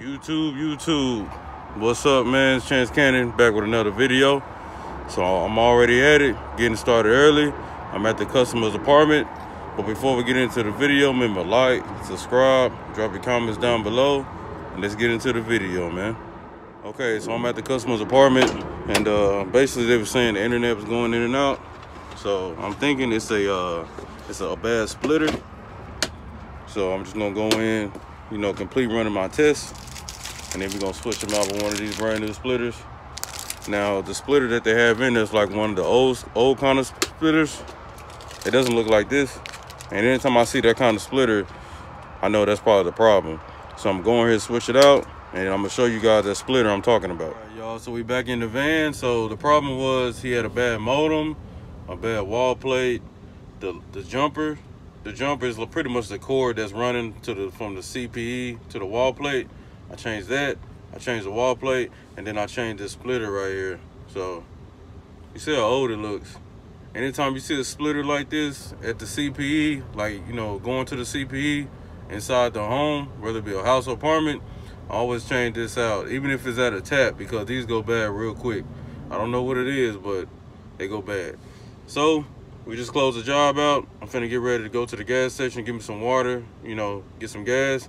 YouTube, YouTube. What's up, man? It's Chance Canning back with another video. So I'm already at it, getting started early. I'm at the customer's apartment. But before we get into the video, remember like, subscribe, drop your comments down below, and let's get into the video, man. Okay, so I'm at the customer's apartment, and uh, basically they were saying the internet was going in and out. So I'm thinking it's a uh, it's a bad splitter. So I'm just gonna go in, you know, complete running my test, and then we're gonna switch them out with one of these brand new splitters. Now the splitter that they have in there is like one of the old old kind of splitters. It doesn't look like this. And anytime I see that kind of splitter, I know that's part of the problem. So I'm going here switch it out, and I'm gonna show you guys that splitter I'm talking about. y'all, so we back in the van. So the problem was he had a bad modem, a bad wall plate, the the jumper. The jumper is pretty much the cord that's running to the from the CPE to the wall plate. I changed that. I changed the wall plate, and then I changed the splitter right here. So you see how old it looks. Anytime you see a splitter like this at the CPE, like you know, going to the CPE inside the home, whether it be a house or apartment, I always change this out, even if it's at a tap, because these go bad real quick. I don't know what it is, but they go bad. So we just closed the job out. I'm finna get ready to go to the gas station, give me some water, you know, get some gas,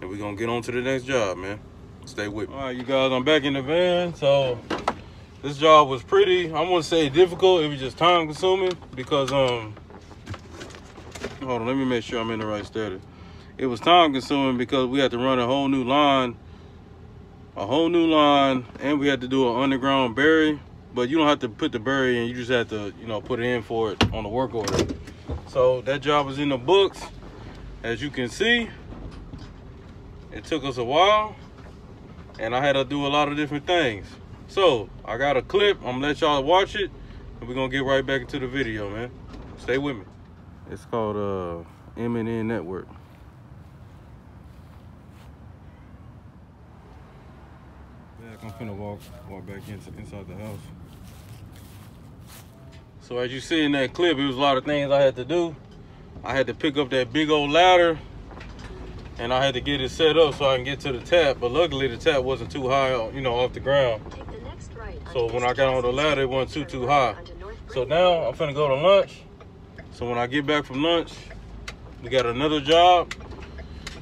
and we're gonna get on to the next job, man. Stay with me. All right, you guys, I'm back in the van. So this job was pretty, I wouldn't say difficult, it was just time consuming because, um, hold on, let me make sure I'm in the right status. It was time consuming because we had to run a whole new line, a whole new line, and we had to do an underground bury but you don't have to put the bury in. You just have to, you know, put it in for it on the work order. So that job was in the books. As you can see, it took us a while and I had to do a lot of different things. So I got a clip. I'm gonna let y'all watch it and we're gonna get right back into the video, man. Stay with me. It's called uh, M&N Network. I'm finna walk walk back into inside the house. So as you see in that clip, it was a lot of things I had to do. I had to pick up that big old ladder and I had to get it set up so I can get to the tap. But luckily the tap wasn't too high, you know, off the ground. So when I got on the ladder, it wasn't too, too high. So now I'm finna go to lunch. So when I get back from lunch, we got another job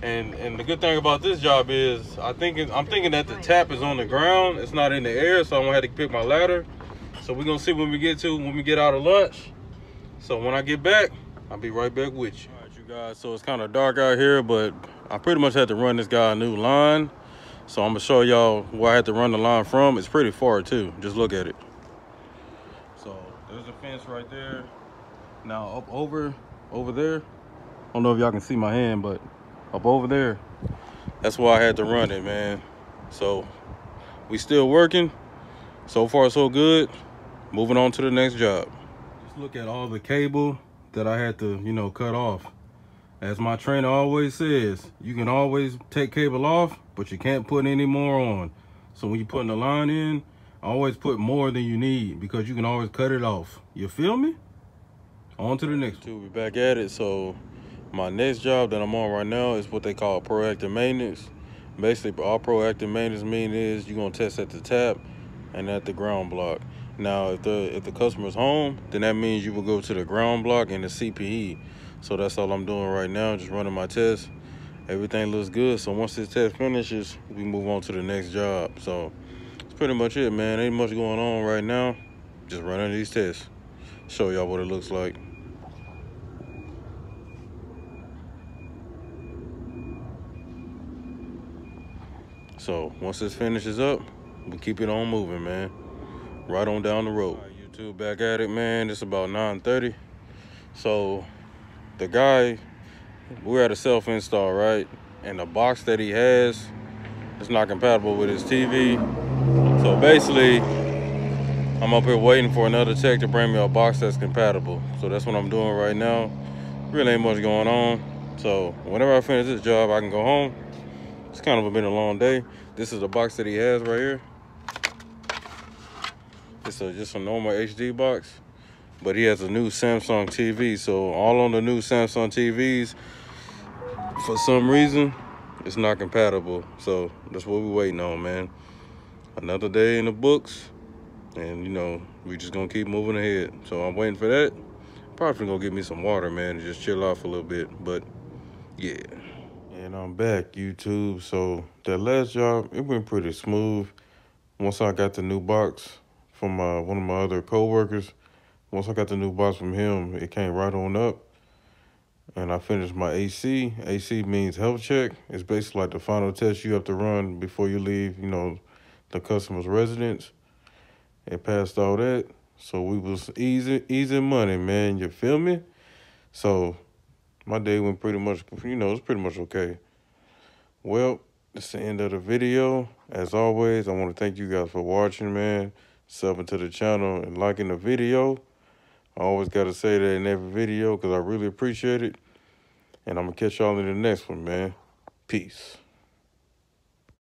and and the good thing about this job is I think I'm thinking that the tap is on the ground. It's not in the air, so I'm gonna have to pick my ladder. So we're gonna see when we get to when we get out of lunch. So when I get back, I'll be right back with you. Guys. So it's kind of dark out here, but I pretty much had to run this guy a new line. So I'm gonna show y'all where I had to run the line from. It's pretty far too. Just look at it. So there's a fence right there. Now up over over there. I don't know if y'all can see my hand, but up over there. That's why I had to run it, man. So we still working. So far, so good. Moving on to the next job. Just look at all the cable that I had to, you know, cut off. As my trainer always says, you can always take cable off, but you can't put any more on. So when you're putting the line in, always put more than you need because you can always cut it off. You feel me? On to the next two. We're back at it. So my next job that I'm on right now is what they call proactive maintenance. Basically, all proactive maintenance mean is you're gonna test at the tap and at the ground block. Now, if the if the customer's home, then that means you will go to the ground block and the CPE. So that's all I'm doing right now, just running my test. Everything looks good. So once this test finishes, we move on to the next job. So that's pretty much it, man. Ain't much going on right now. Just running these tests. Show y'all what it looks like. So once this finishes up, we keep it on moving, man. Right on down the road. Right, YouTube back at it, man. It's about 9.30. So the guy, we're at a self-install, right? And the box that he has is not compatible with his TV. So basically, I'm up here waiting for another tech to bring me a box that's compatible. So that's what I'm doing right now. Really ain't much going on. So whenever I finish this job, I can go home it's kind of been a long day. This is the box that he has right here. It's a, just a normal HD box, but he has a new Samsung TV. So all on the new Samsung TVs, for some reason, it's not compatible. So that's what we're waiting on, man. Another day in the books. And, you know, we just to keep moving ahead. So I'm waiting for that. Probably to get me some water, man, and just chill off a little bit. But, yeah. And I'm back, YouTube. So that last job, it went pretty smooth. Once I got the new box from uh, one of my other co-workers, once I got the new box from him, it came right on up and I finished my HC. HC means health check. It's basically like the final test you have to run before you leave, you know, the customer's residence. It passed all that. So we was easy, easy money, man. You feel me? So my day went pretty much, you know, it's pretty much okay. Well, that's the end of the video. As always, I want to thank you guys for watching, man. Subbing to the channel and liking the video. I always got to say that in every video because I really appreciate it. And I'm going to catch y'all in the next one, man. Peace.